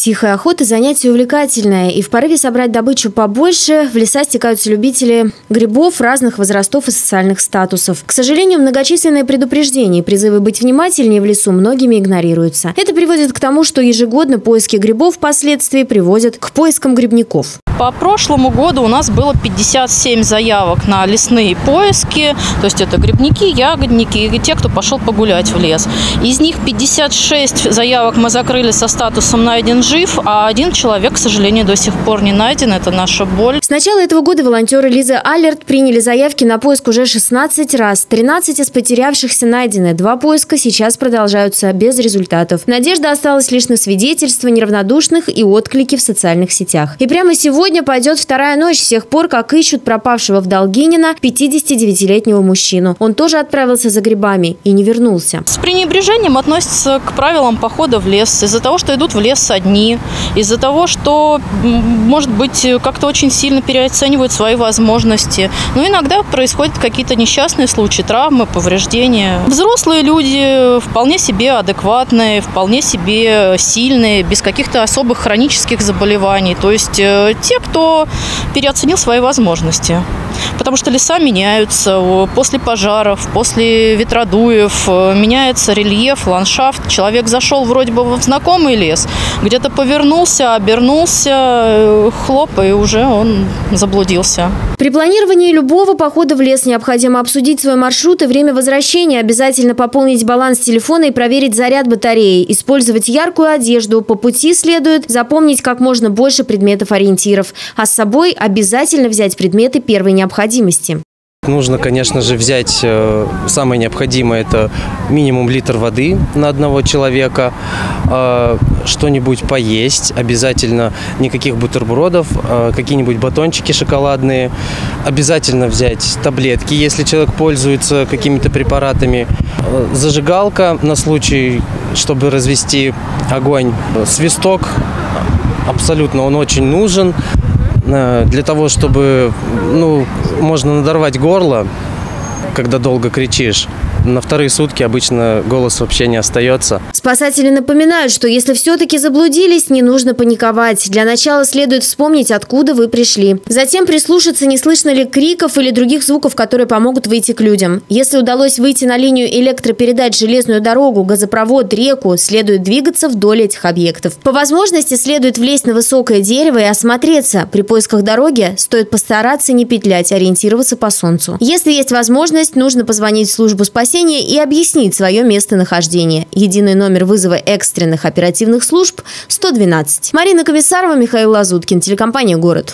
Тихая охота – занятие увлекательное, и в порыве собрать добычу побольше в леса стекаются любители грибов разных возрастов и социальных статусов. К сожалению, многочисленные предупреждения и призывы быть внимательнее в лесу многими игнорируются. Это приводит к тому, что ежегодно поиски грибов впоследствии приводят к поискам грибников. По прошлому году у нас было 57 заявок на лесные поиски, то есть это грибники, ягодники и те, кто пошел погулять в лес. Из них 56 заявок мы закрыли со статусом «найден жив», а один человек, к сожалению, до сих пор не найден. Это наша боль. С начала этого года волонтеры Лизы Алерт приняли заявки на поиск уже 16 раз. 13 из потерявшихся найдены. Два поиска сейчас продолжаются без результатов. Надежда осталась лишь на свидетельства неравнодушных и отклики в социальных сетях. И прямо сегодня Сегодня пойдет вторая ночь с тех пор, как ищут пропавшего в Долгинина 59-летнего мужчину. Он тоже отправился за грибами и не вернулся. С пренебрежением относятся к правилам похода в лес из-за того, что идут в лес одни, из-за того, что, может быть, как-то очень сильно переоценивают свои возможности. Но иногда происходят какие-то несчастные случаи, травмы, повреждения. Взрослые люди вполне себе адекватные, вполне себе сильные, без каких-то особых хронических заболеваний. То есть э, те, кто переоценил свои возможности. Потому что леса меняются после пожаров, после ветродуев, меняется рельеф, ландшафт. Человек зашел вроде бы в знакомый лес, где-то повернулся, обернулся, э, хлоп, и уже он заблудился. При планировании любого похода в лес необходимо обсудить свой маршрут и время возвращения, обязательно пополнить баланс телефона и проверить заряд батареи, использовать яркую одежду. По пути следует запомнить как можно больше предметов ориентиров, а с собой обязательно взять предметы первой необходимости. Нужно, конечно же, взять э, самое необходимое, это минимум литр воды на одного человека, э, что-нибудь поесть, обязательно никаких бутербродов, э, какие-нибудь батончики шоколадные, обязательно взять таблетки, если человек пользуется какими-то препаратами, зажигалка на случай, чтобы развести огонь, свисток, абсолютно он очень нужен, для того, чтобы, ну, можно надорвать горло, когда долго кричишь на вторые сутки обычно голос вообще не остается. Спасатели напоминают, что если все-таки заблудились, не нужно паниковать. Для начала следует вспомнить, откуда вы пришли. Затем прислушаться, не слышно ли криков или других звуков, которые помогут выйти к людям. Если удалось выйти на линию электропередач, железную дорогу, газопровод, реку, следует двигаться вдоль этих объектов. По возможности следует влезть на высокое дерево и осмотреться. При поисках дороги стоит постараться не петлять, ориентироваться по солнцу. Если есть возможность, нужно позвонить в службу спасения и объяснить свое местонахождение. Единый номер вызова экстренных оперативных служб 112. Марина Комиссарова, Михаил Лазуткин, телекомпания «Город».